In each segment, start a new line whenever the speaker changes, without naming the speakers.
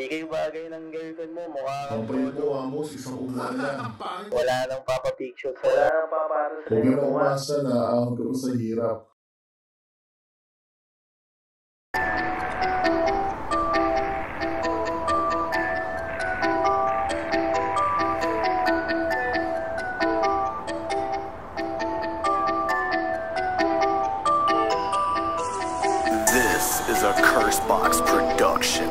Hindi kayo bagay ng girlfriend mo. Mukha
mo, isang ulan.
Wala nang papapicture. Wala nang
Huwag umasa na sa hirap.
This is a Curse Box production.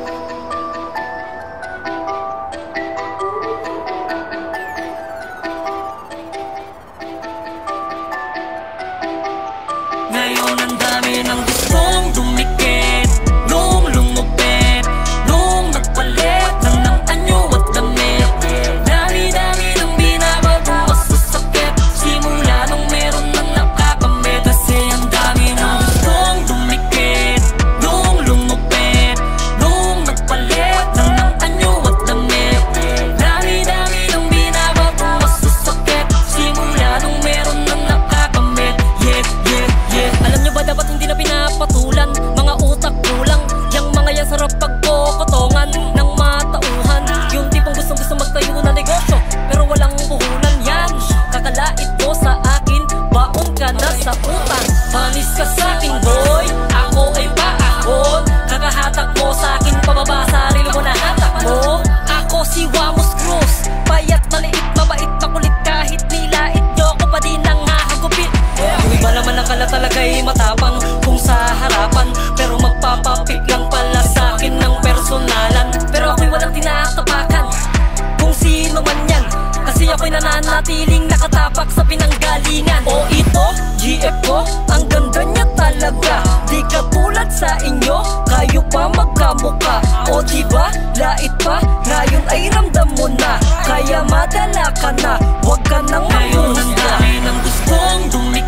ako'y nananatiling nakatapak sa pinanggalingan. O ito, GF ko, ang ganda niya talaga. Di ka tulad sa inyo, kayo pa magkamuka O diba, lait pa, ngayon ay ramdam mo na. Kaya madala ka na, huwag ka nang
mauna
Ngayon ang dami ng gustong dumi